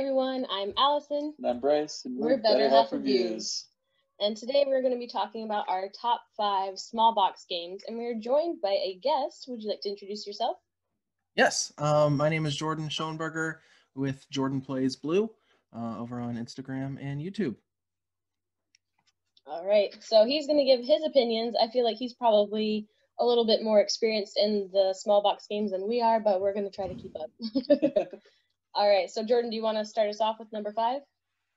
everyone, I'm Alison. And I'm Bryce, and We're Better Half Reviews. And today we're going to be talking about our top five small box games, and we're joined by a guest. Would you like to introduce yourself? Yes, um, my name is Jordan Schoenberger with Jordan Plays Blue uh, over on Instagram and YouTube. All right, so he's going to give his opinions. I feel like he's probably a little bit more experienced in the small box games than we are, but we're going to try to keep up. All right, so Jordan, do you want to start us off with number five?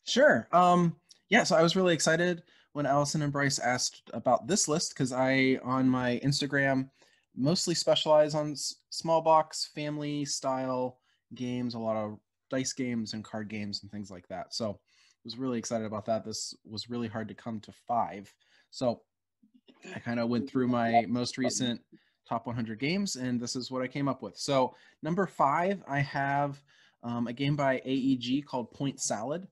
Sure. Um, yeah, so I was really excited when Alison and Bryce asked about this list because I, on my Instagram, mostly specialize on small box family style games, a lot of dice games and card games and things like that. So I was really excited about that. This was really hard to come to five. So I kind of went through my most recent top 100 games, and this is what I came up with. So, number five, I have um, a game by AEG called Point Salad,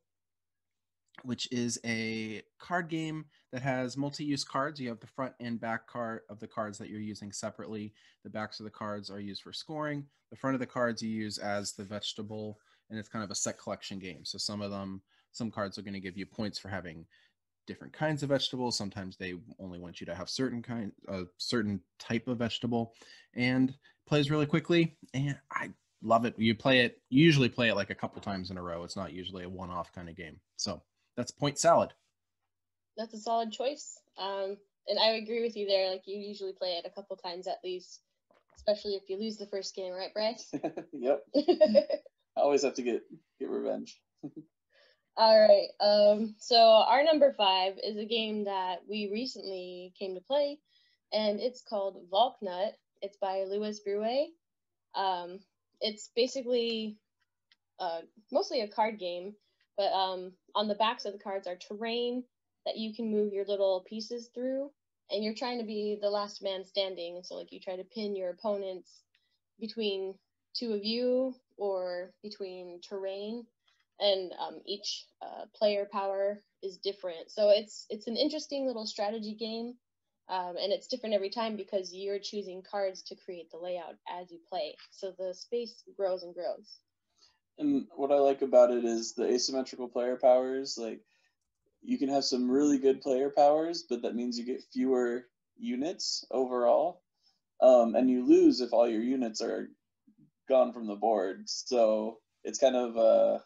which is a card game that has multi use cards. You have the front and back card of the cards that you're using separately. The backs of the cards are used for scoring, the front of the cards you use as the vegetable, and it's kind of a set collection game. So, some of them, some cards are going to give you points for having different kinds of vegetables. Sometimes they only want you to have certain kind, a certain type of vegetable, and plays really quickly. And I love it. You play it. You usually play it like a couple times in a row. It's not usually a one-off kind of game. So that's Point Salad. That's a solid choice. Um, and I agree with you there. Like you usually play it a couple times at least, especially if you lose the first game, right, Bryce? yep. I always have to get get revenge. All right. Um, so our number five is a game that we recently came to play, and it's called Valknut. It's by Louis Brouet. Um, it's basically uh, mostly a card game, but um, on the backs of the cards are terrain that you can move your little pieces through, and you're trying to be the last man standing. And so, like, you try to pin your opponents between two of you or between terrain and um, each uh, player power is different. So it's it's an interesting little strategy game, um, and it's different every time because you're choosing cards to create the layout as you play. So the space grows and grows. And what I like about it is the asymmetrical player powers. Like you can have some really good player powers, but that means you get fewer units overall, um, and you lose if all your units are gone from the board. So it's kind of uh,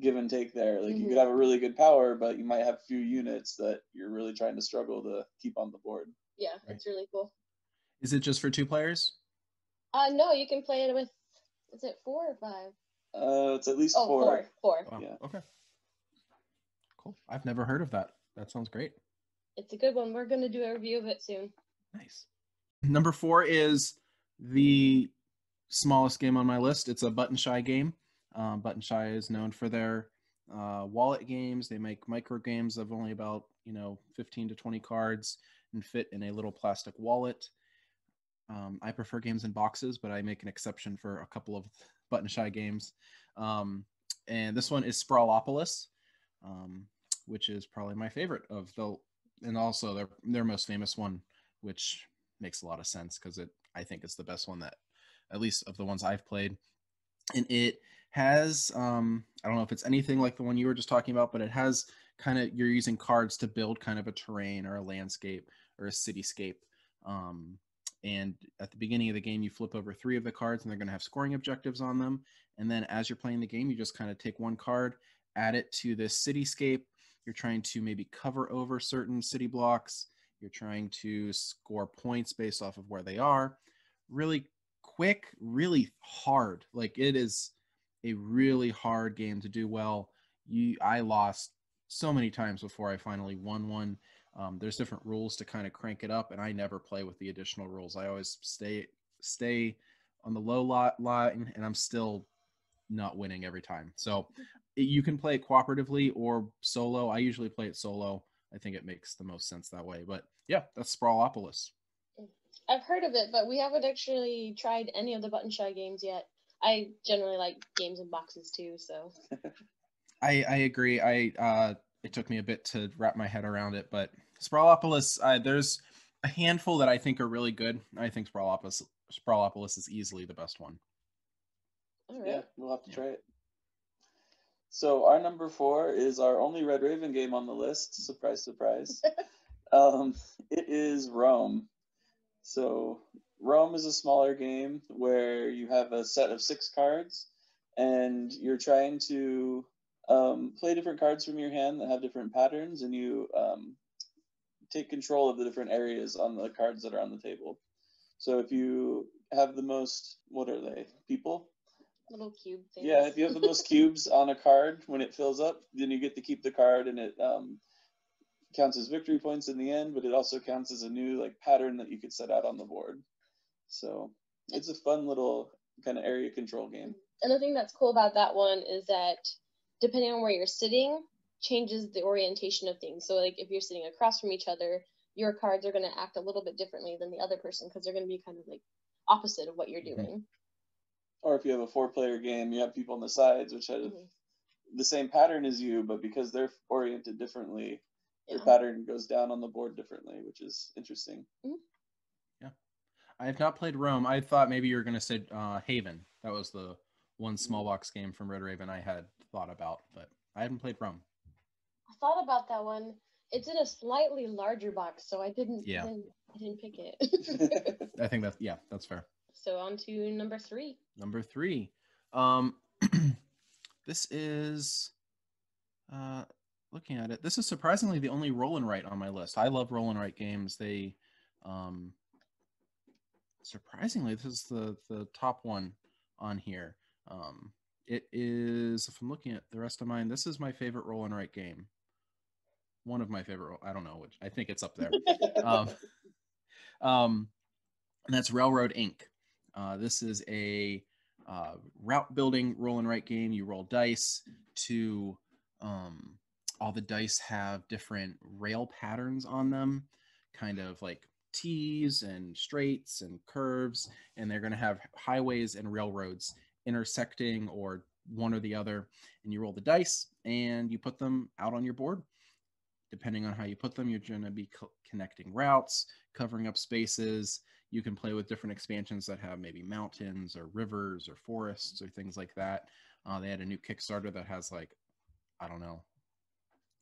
give and take there. Like you Mhm. could have a really good power, but you might have few units that you're really trying to struggle to keep on the board. Yeah, Right. it's really cool. Is it just for two players? Uh, no, you can play it with. Is it four or five? Uh, it's at least Oh, four. four. Four. Wow. Yeah. Okay. Cool. I've never heard of that. That sounds great. It's a good one. We're gonna do a review of it soon. Nice. Number four is the smallest game on my list. It's a button shy game. Um, shy is known for their uh, wallet games. They make micro games of only about you know 15 to 20 cards and fit in a little plastic wallet. Um, I prefer games in boxes, but I make an exception for a couple of button shy games. Um, and this one is Sprawlopolis, um, which is probably my favorite of the, and also their their most famous one, which makes a lot of sense because it I think it's the best one that, at least of the ones I've played, and it has um, I don't know if it's anything like the one you were just talking about, but it has kind of you're using cards to build kind of a terrain or a landscape or a cityscape. Um, and at the beginning of the game, you flip over three of the cards, and they're going to have scoring objectives on them. And then as you're playing the game, you just kind of take one card, add it to this cityscape. You're trying to maybe cover over certain city blocks. You're trying to score points based off of where they are. Really quick, really hard. Like it is a really hard game to do well. You, I lost so many times before I finally won one. Um, there's different rules to kind of crank it up, and I never play with the additional rules. I always stay stay on the low lot line, and I'm still not winning every time. So you can play it cooperatively or solo. I usually play it solo. I think it makes the most sense that way. But yeah, that's Sprawlopolis. I've heard of it, but we haven't actually tried any of the button shy games yet. I generally like games in boxes too, so I, I agree. I uh, it took me a bit to wrap my head around it, but Sprawlopolis, uh, there's a handful that I think are really good. I think Sprawlopolis, Sprawlopolis is easily the best one. all right. Yeah, we'll have to try it. So our number four is our only Red Raven game on the list. Surprise, surprise. um, it is Roam. So Roam is a smaller game where you have a set of six cards, and you're trying to um, play different cards from your hand that have different patterns, and you um, take control of the different areas on the cards that are on the table. So if you have the most, what are they? People? Little cube things. Yeah, if you have the most cubes on a card when it fills up, then you get to keep the card, and it um, counts as victory points in the end. But it also counts as a new like pattern that you could set out on the board. So it's a fun little kind of area control game. And the thing that's cool about that one is that depending on where you're sitting, changes the orientation of things. So like if you're sitting across from each other, your cards are going to act a little bit differently than the other person because they're going to be kind of like opposite of what you're Mhm. doing. Or if you have a four-player game, you have people on the sides which have Mhm. the same pattern as you, but because they're oriented differently, their Yeah. pattern goes down on the board differently, which is interesting. I have not played Roam. I thought maybe you were going to say uh, Haven. That was the one small box game from Red Raven I had thought about, but I haven't played Roam. I thought about that one. It's in a slightly larger box, so I didn't. Yeah. I didn't, I didn't pick it. I think that's yeah, that's fair. so on to number three. Number three. Um, this is uh, looking at it. This is surprisingly the only roll and write on my list. I love roll and write games. They um, surprisingly this is the the top one on here. Um, it is if I'm looking at the rest of mine. This is my favorite roll and write game. One of my favorite. I don't know which. I think it's up there. um, um, and that's Railroad Ink. Uh, this is a uh, route building roll and write game. You roll dice to um, all the dice have different rail patterns on them, kind of like T's and straights and curves, and they're going to have highways and railroads intersecting or one or the other. And you roll the dice and you put them out on your board. Depending on how you put them, you're going to be co- connecting routes, covering up spaces. You can play with different expansions that have maybe mountains or rivers or forests or things like that. Uh, they had a new Kickstarter that has like, I don't know,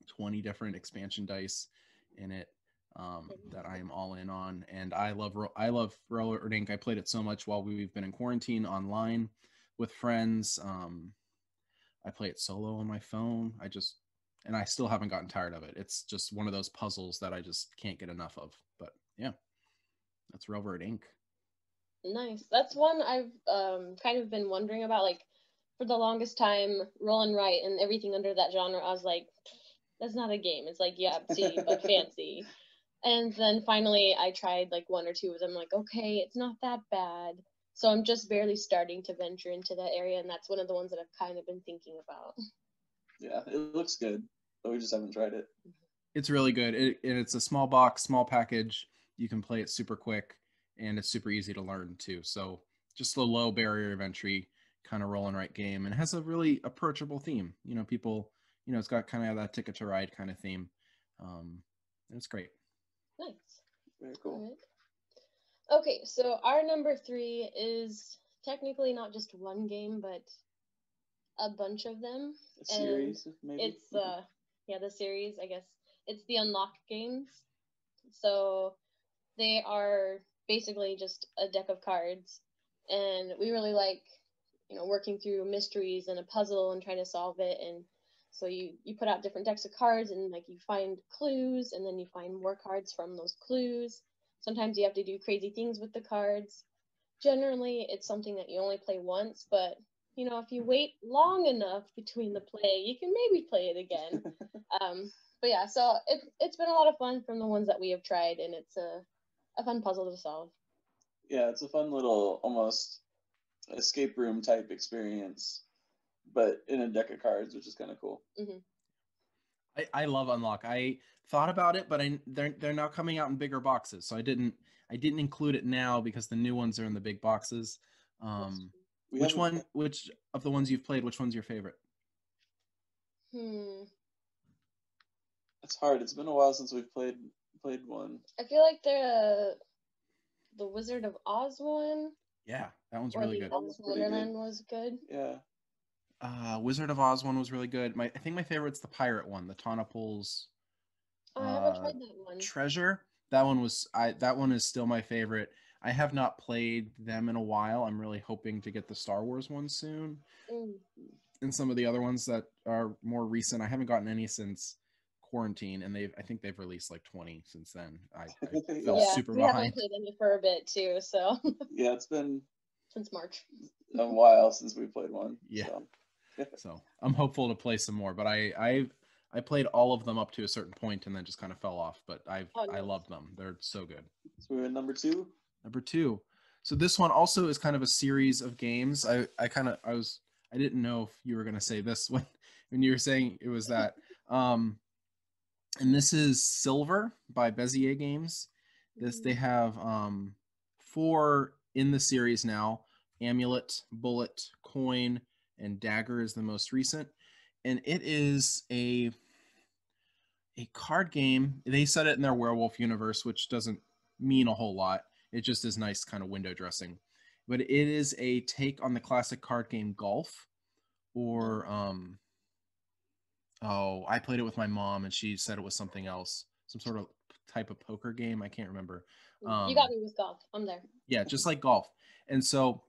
20 different expansion dice in it um, that I am all in on. And I love I love Railroad Ink. I played it so much while we've been in quarantine online with friends. Um, I play it solo on my phone. I just and I still haven't gotten tired of it. It's just one of those puzzles that I just can't get enough of. But yeah, that's Railroad Ink. Nice. That's one I've um kind of been wondering about. Like for the longest time, roll and write and everything under that genre, I was like, that's not a game. It's like Yahtzee but fancy. And then finally, I tried like one or two of them. Like, okay, it's not that bad. So I'm just barely starting to venture into that area, and that's one of the ones that I've kind of been thinking about. Yeah, it looks good, but we just haven't tried it. It's really good. It, and it's a small box, small package. You can play it super quick, and it's super easy to learn too. So just a low barrier of entry kind of roll and write game, and it has a really approachable theme. You know, people, you know, it's got kind of that ticket to ride kind of theme. Um, and it's great. Nice. Very cool. Alright. Okay, so our number three is technically not just one game, but a bunch of them. A series, maybe. It's uh yeah, the series, I guess. It's the unlock games. So they are basically just a deck of cards and we really like, you know, working through mysteries and a puzzle and trying to solve it and so you you put out different decks of cards and like you find clues and then you find more cards from those clues. Sometimes you have to do crazy things with the cards. Generally, it's something that you only play once, but you know, if you wait long enough between the play, you can maybe play it again. um, but yeah, so it, it's been a lot of fun from the ones that we have tried, and it's a, a fun puzzle to solve. yeah, it's a fun little almost escape room type experience, but in a deck of cards, which is kind of cool. I, I love Unlock. I thought about it, but I they're they're now coming out in bigger boxes, so I didn't I didn't include it now because the new ones are in the big boxes. Um, which one? Which of the ones you've played? Which one's your favorite? Hmm. It's hard. It's been a while since we've played played one. I feel like the the Wizard of Oz one Yeah, that one's or really the good. Alice in Pretty good. Wonderland was good. Yeah, uh, Wizard of Oz one was really good. My I think my favorite's the pirate one, the Tonipal's Oh, I haven't Uh, tried that one. Treasure. That one was I that one is still my favorite. I have not played them in a while. I'm really hoping to get the Star Wars one soon. Mm. And some of the other ones that are more recent, I haven't gotten any since quarantine, and they've I think they've released like 20 since then. I, I felt Yeah, super we behind. haven't played them for a bit too, so Yeah, it's been since March. a while since we played one. Yeah. so. So I'm hopeful to play some more, but I I I played all of them up to a certain point and then just kind of fell off. But I Oh, I nice. love them. They're so good. So we're in number two. Number two. So this one also is kind of a series of games. I I kind of I was I didn't know if you were gonna say this when when you were saying it was that. Um, and this is Silver by Bezier Games. This they have um four in the series now. Amulet, Bullet, Coin, and Dagger is the most recent. And it is a a card game. They set it in their werewolf universe, which doesn't mean a whole lot. It just is nice kind of window dressing. But it is a take on the classic card game Golf or um oh, I played it with my mom and she said it was something else. Some sort of type of poker game. I can't remember. Um, you got me with golf. I'm there. yeah, just like golf. And so,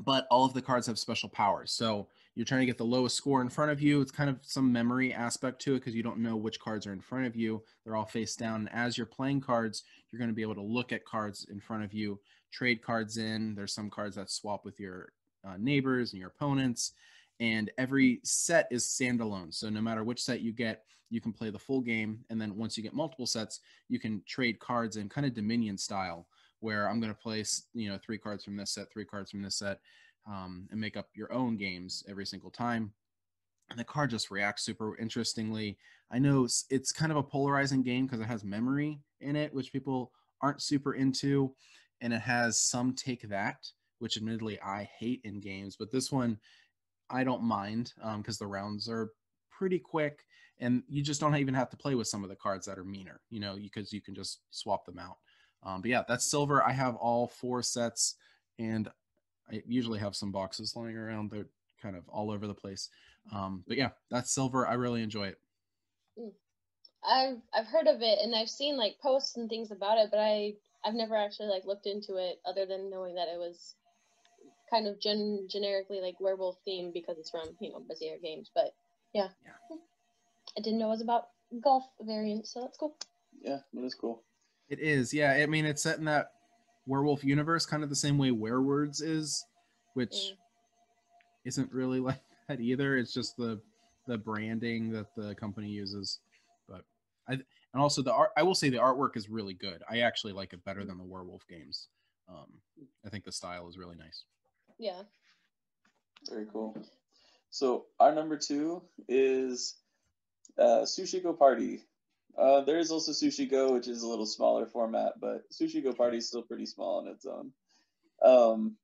but all of the cards have special powers. So you're trying to get the lowest score in front of you. It's kind of some memory aspect to it because you don't know which cards are in front of you. They're all face down. And as you're playing cards, you're going to be able to look at cards in front of you, trade cards in. There's some cards that swap with your uh, neighbors and your opponents. And every set is standalone. So no matter which set you get, you can play the full game. And then once you get multiple sets, you can trade cards in kind of Dominion style where I'm going to place, you know, three cards from this set, three cards from this set, um, and make up your own games every single time. And the card just reacts super interestingly. I know s- it's kind of a polarizing game because it has memory in it, which people aren't super into, and it has some take that, which admittedly I hate in games, but this one I don't mind because the rounds are pretty quick, and you just don't even have to play with some of the cards that are meaner, you know, because you can just swap them out. Um, but yeah, that's silver. I have all four sets, and I usually have some boxes lying around. They're kind of all over the place. Um, but yeah, that's silver. I really enjoy it. I've I've heard of it and I've seen like posts and things about it, but I I've never actually like looked into it other than knowing that it was kind of gen generically like werewolf theme because it's from you know Bezier Games. But yeah, Yeah. I didn't know it was about golf variants, so that's cool. Yeah, that is cool. It is, yeah. I mean, it's set in that werewolf universe, kind of the same way Werewords is, which Mm. isn't really like that either. It's just the the branding that the company uses. But I and also the art. I will say the artwork is really good. I actually like it better than the werewolf games. Um, I think the style is really nice. Yeah. Very cool. So our number two is uh, Sushi Go Party. Uh, there is also Sushi Go, which is a little smaller format, but Sushi Go Party is still pretty small on its own. Um,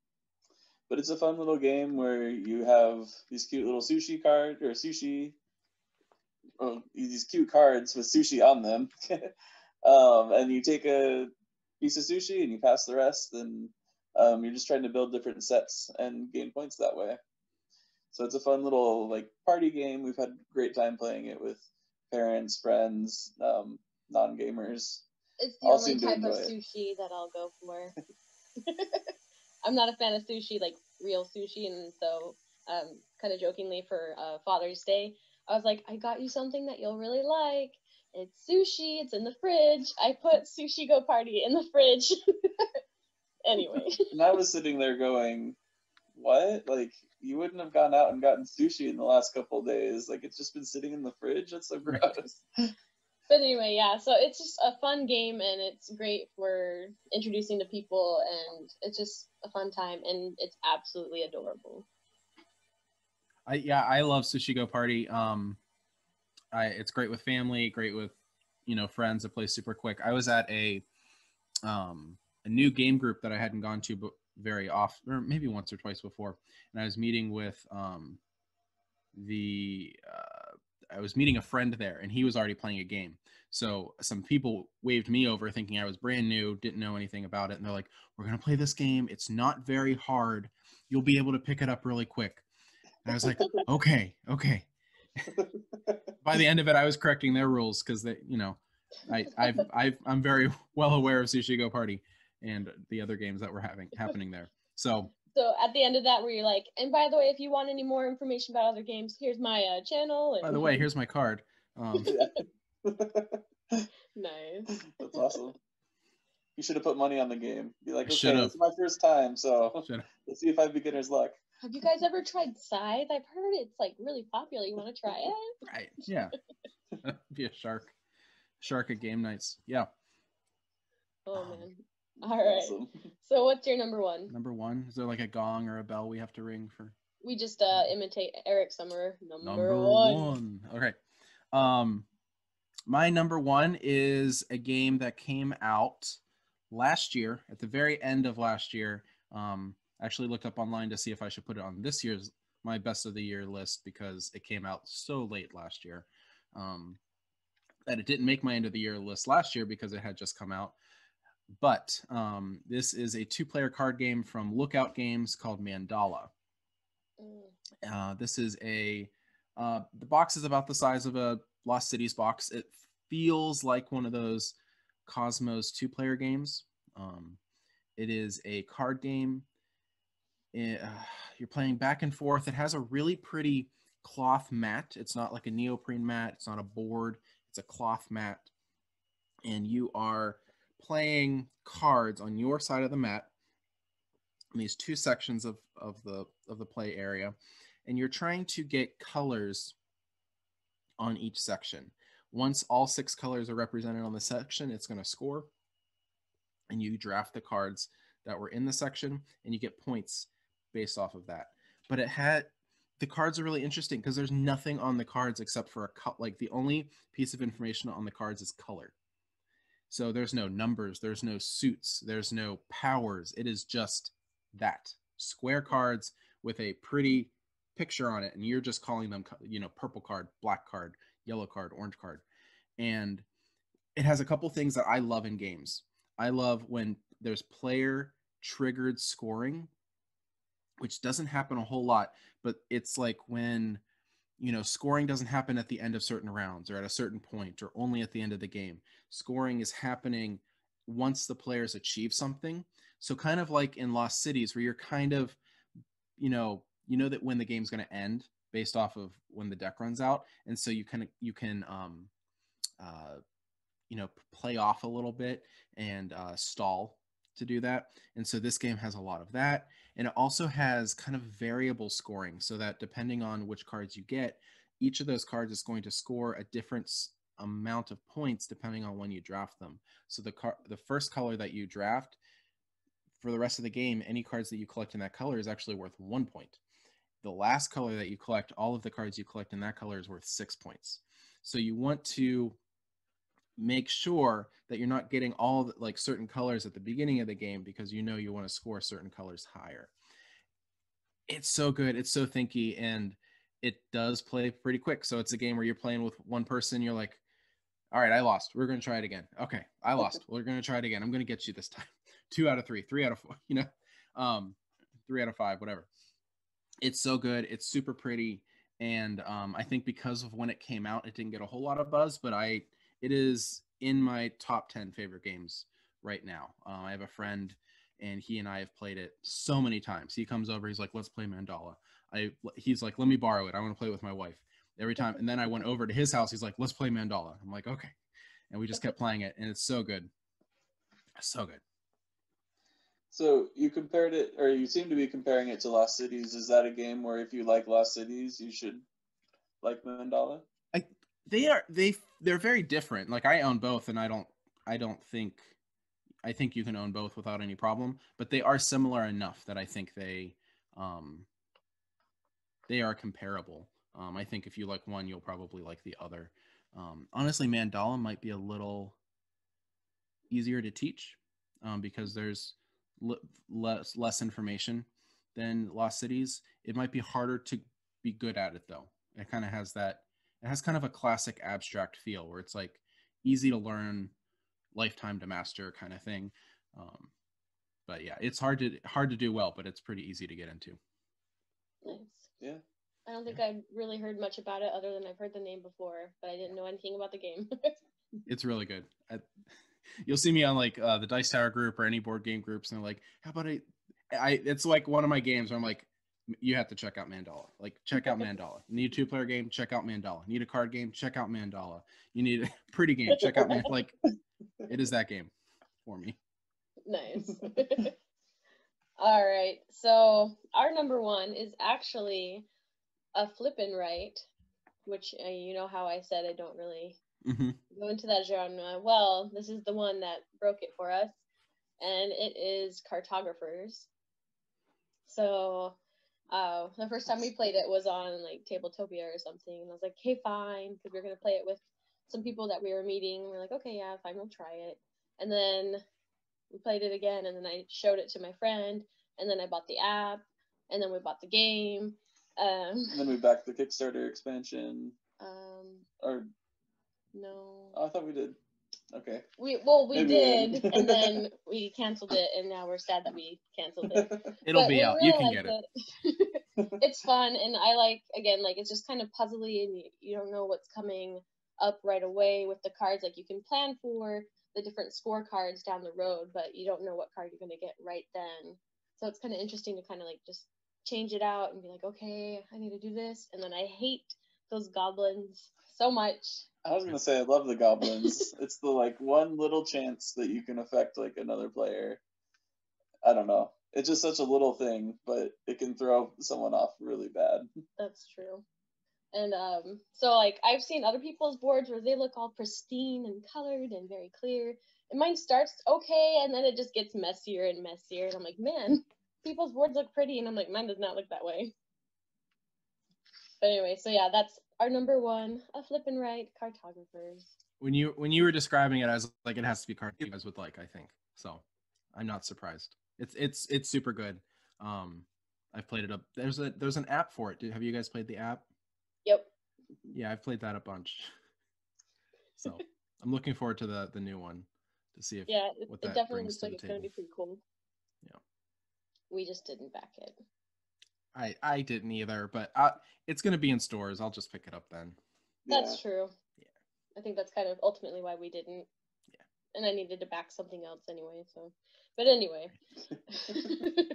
but it's a fun little game where you have these cute little sushi card or sushi, well, these cute cards with sushi on them, um, and you take a piece of sushi and you pass the rest, and um, you're just trying to build different sets and gain points that way. So it's a fun little like party game. We've had great time playing it with parents, friends, um, non-gamers. It's the All only type of it. sushi that I'll go for. I'm not a fan of sushi, like real sushi, and so um, kind of jokingly for uh, Father's Day, I was like, I got you something that you'll really like. It's sushi. It's in the fridge. I put Sushi Go Party in the fridge. anyway, And I was sitting there going, "What? Like you wouldn't have gone out and gotten sushi in the last couple of days? Like it's just been sitting in the fridge? That's so gross." but anyway, yeah. So it's just a fun game, and it's great for introducing to people, and it's just a fun time, and it's absolutely adorable. I yeah, I love Sushi Go Party. Um, I it's great with family, great with you know friends that play super quick. I was at a um a new game group that I hadn't gone to but very often, or maybe once or twice before, and I was meeting with um the uh, I was meeting a friend there, and he was already playing a game. So some people waved me over, thinking I was brand new, didn't know anything about it, and they're like, "We're gonna play this game. It's not very hard. You'll be able to pick it up really quick." And I was like, okay, okay. By the end of it, I was correcting their rules because they, you know, I, I've, I've, I'm very well aware of Sushi Go Party and the other games that were having happening there. So So at the end of that, where you're like, and by the way, if you want any more information about other games, here's my uh, channel. And... by the way, here's my card. Um, nice. That's awesome. You should have put money on the game. Be like, okay, should've. this is my first time, so should've. let's see if I have beginner's luck. Have you guys ever tried Scythe? I've heard it's like really popular. You want to try it? right. Yeah. Be a shark. Shark at game nights. Yeah. Oh Um, man. All right. Awesome. So what's your number one? Number one. Is there like a gong or a bell we have to ring for? We just uh imitate Eric Summerer. Number, number one. one. Okay. Um, my number one is a game that came out last year at the very end of last year. Um, actually looked up online to see if I should put it on this year's my best of the year list because it came out so late last year. Um, that it didn't make my end of the year list last year because it had just come out. But um, this is a two player card game from Lookout Games called Mandala. Mm, Uh, this is a uh, the box is about the size of a Lost Cities box. It feels like one of those Kosmos two player games. Um, it is a card game. It, uh, you're playing back and forth. It has a really pretty cloth mat. It's not like a neoprene mat. It's not a board. It's a cloth mat, and you are playing cards on your side of the mat in these two sections of, of the of the play area and you're trying to get colors on each section. Once all six colors are represented on the section it's going to score and you draft the cards that were in the section and you get points based off of that. But it had the cards are really interesting because there's nothing on the cards except for a cut like the only piece of information on the cards is color so there's no numbers there's no suits there's no powers. It is just that. Square cards with a pretty picture on it and you're just calling them you know purple card black card yellow card orange card. And it has a couple things that i love in games. I love when there's player triggered scoring which doesn't happen a whole lot but it's like when you know scoring doesn't happen at the end of certain rounds or at a certain point or only at the end of the game scoring is happening once the players achieve something. So kind of like in Lost Cities, where you're kind of, you know, you know that when the game's going to end based off of when the deck runs out, and so you can you can, um, uh, you know, play off a little bit and uh, stall to do that. And so this game has a lot of that, and it also has kind of variable scoring, so that depending on which cards you get, each of those cards is going to score a different amount of points depending on when you draft them. So the car the first color that you draft for the rest of the game, any cards that you collect in that color is actually worth one point. The last color that you collect, all of the cards you collect in that color is worth six points. So you want to make sure that you're not getting all the, like certain colors at the beginning of the game because you know you want to score certain colors higher. It's so good, it's so thinky, and it does play pretty quick. So it's a game where you're playing with one person, you're like, all right, I lost. We're going to try it again. Okay, I lost. We're going to try it again. I'm going to get you this time. Two out of three, three out of four, you know, um, three out of five, whatever. It's so good. It's super pretty. And um, I think because of when it came out, it didn't get a whole lot of buzz, but I, it is in my top 10 favorite games right now. Uh, I have a friend and he and I have played it so many times. He comes over, he's like, let's play Mandala. I, he's like, let me borrow it. I want to play with my wife every time. And then I went over to his house. He's like, let's play Mandala. I'm like, okay. And we just kept playing it, and it's so good, so good. So you compared it, or you seem to be comparing it to Lost Cities. Is that a game where if you like Lost Cities, you should like Mandala? They are they they're very different. Like I own both, and I don't I don't think I think you can own both without any problem. But they are similar enough that I think they um they are comparable. Um, I think if you like one, you'll probably like the other. Um, honestly, Mandala might be a little easier to teach um, because there's l- less less information than Lost Cities. It might be harder to be good at it though. It kind of has that. It has kind of a classic abstract feel where it's like easy to learn, lifetime to master kind of thing. Um, but yeah, it's hard to hard to do well, but it's pretty easy to get into. Nice. Yeah. I don't think I've really heard much about it other than I've heard the name before, but I didn't know anything about the game. it's really good. I, you'll see me on like uh, the Dice Tower group or any board game groups, and they're like, "How about I?" I it's like one of my games where I'm like, "You have to check out Mandala. Like, check out Mandala. You need a two player game? Check out Mandala. Need a card game? Check out Mandala. You need a pretty game? Check out Man. Like, it is that game for me. Nice. All right. So our number one is actually a flip and write, which uh, you know how I said I don't really mm-hmm. go into that genre. Well, this is the one that broke it for us, and it is Cartographers. So uh, the first time we played it was on like Tabletopia or something, and I was like, "Okay, fine," because we are gonna play it with some people that we were meeting. We we're like, "Okay, yeah, fine, we'll try it." And then we played it again, and then I showed it to my friend, and then I bought the app, and then we bought the game. Um, and then we backed the Kickstarter expansion. Um, or no. Oh, I thought we did. Okay. We well we Maybe. did, and then we canceled it, and now we're sad that we canceled it. It'll but be out. Really you can get it. it. it's fun, and I like again like it's just kind of puzzly, and you, you don't know what's coming up right away with the cards. Like you can plan for the different scorecards down the road, but you don't know what card you're gonna get right then. So it's kind of interesting to kind of like just change it out and be like, okay, I need to do this. And then I hate those goblins so much. I was gonna say I love the goblins. it's the like one little chance that you can affect like another player. I don't know. It's just such a little thing, but it can throw someone off really bad. That's true. And um, so like I've seen other people's boards where they look all pristine and colored and very clear. And mine starts okay and then it just gets messier and messier. And I'm like, man, people's boards look pretty, and I'm like, mine does not look that way. But anyway, so yeah, that's our number one, a flip and write cartographers. When you when you were describing it, I was like, it has to be you guys would like, I think. So I'm not surprised. It's it's it's super good. Um, I've played it up. There's a there's an app for it. Have you guys played the app? Yep. Yeah, I've played that a bunch. So I'm looking forward to the the new one to see if yeah, it, it definitely looks like it's table. gonna be pretty cool. Yeah. We just didn't back it. I I didn't either, but I, it's going to be in stores. I'll just pick it up then. That's yeah. true. Yeah. I think that's kind of ultimately why we didn't. Yeah. And I needed to back something else anyway, so. But anyway.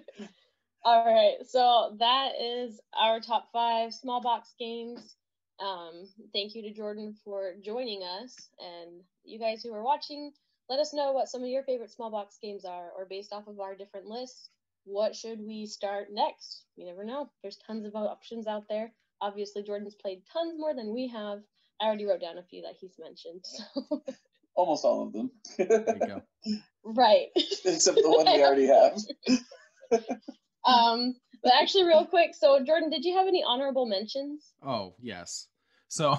All right, so that is our top five small box games. Um, thank you to Jordan for joining us, and you guys who are watching, let us know what some of your favorite small box games are, or based off of our different lists, what should we start next? You never know. There's tons of options out there. Obviously, Jordan's played tons more than we have. I already wrote down a few that he's mentioned. So. Almost all of them. there go. Right. Except the one we already have. um, but actually, real quick. So, Jordan, did you have any honorable mentions? Oh yes. So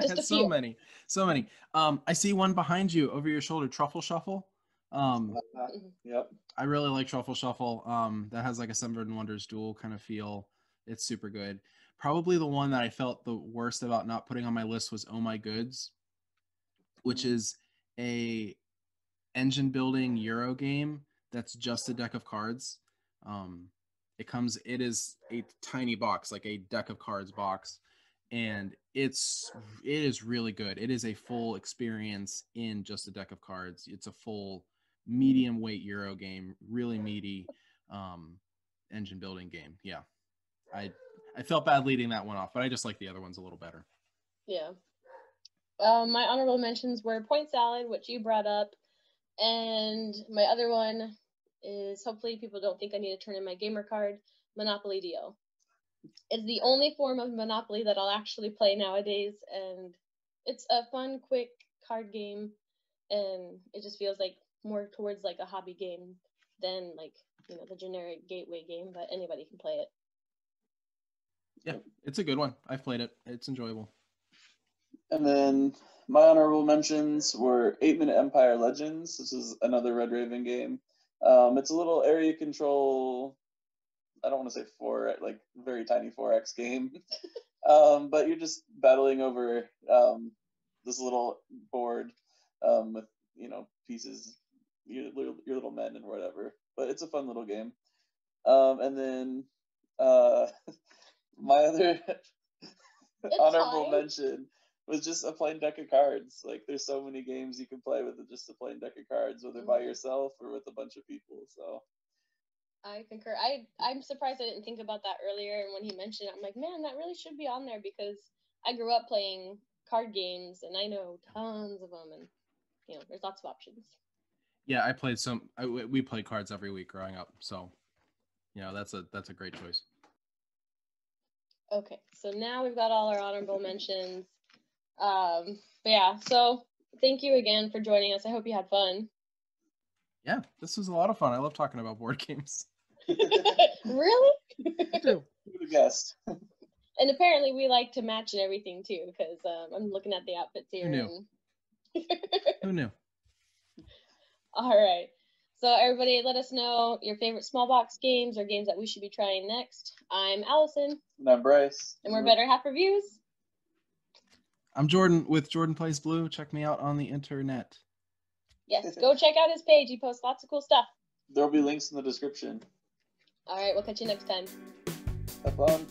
Just I had so many, so many. Um, I see one behind you over your shoulder, Truffle Shuffle. Um, uh, yep. I really like Truffle Shuffle. Um, that has like a Seven Wonders duel kind of feel. It's super good. Probably the one that I felt the worst about not putting on my list was Oh My Goods, which mm. is a engine building Euro game that's just a deck of cards. Um, it comes. It is a tiny box, like a deck of cards box, and it's it is really good. It is a full experience in just a deck of cards. It's a full medium weight Euro game, really meaty um, engine building game. Yeah, I I felt bad leading that one off, but I just like the other ones a little better. Yeah. Um, my honorable mentions were Point Salad, which you brought up, and my other one is hopefully people don't think I need to turn in my gamer card, Monopoly Deal. It's the only form of Monopoly that I'll actually play nowadays, and it's a fun, quick card game, and it just feels like more towards like a hobby game than like you know the generic gateway game, but anybody can play it. Yeah, it's a good one. I've played it. It's enjoyable. And then my honorable mentions were Eight Minute Empire Legends. This is another Red Raven game. Um, it's a little area control. I don't want to say four, like very tiny 4x game, um, but you're just battling over um, this little board um, with you know pieces your little, your little men and whatever. But it's a fun little game. Um, and then uh, my other honorable mention was just a plain deck of cards. Like there's so many games you can play with just a plain deck of cards, whether by Mhm. yourself or with a bunch of people. So I concur. I I'm surprised I didn't think about that earlier. And when he mentioned it, I'm like, man, that really should be on there because I grew up playing card games and I know tons of them, and you know, there's lots of options. Yeah, I played some. I, we we played cards every week growing up, so you know that's a that's a great choice. Okay, so now we've got all our honorable mentions. Um, but yeah, so thank you again for joining us. I hope you had fun. Yeah, this was a lot of fun. I love talking about board games. really? I do. who would have guessed? And apparently we like to match and everything too, because um, I'm looking at the outfits here. Who knew? and- Who knew? All right. So everybody, let us know your favorite small box games or games that we should be trying next. I'm Alison, And I'm Bryce. and we're Better Half Reviews. I'm Jordan with Jordan Plays Blue. Check me out on the internet. Yes, go check out his page. He posts lots of cool stuff. There'll be links in the description. All right, we'll catch you next time. Have fun.